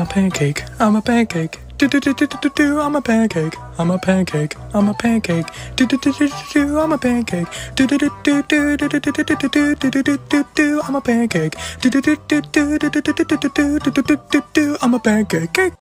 a pancake. I'm a pancake. Do do do do do do do. I'm a pancake. I'm a pancake. I'm a pancake. Do do do do do do. I'm a pancake. Do do do do do do do do do do do do do do do do. I'm a pancake. Do do do do do do do do do do do do do do do do. I'm a pancake.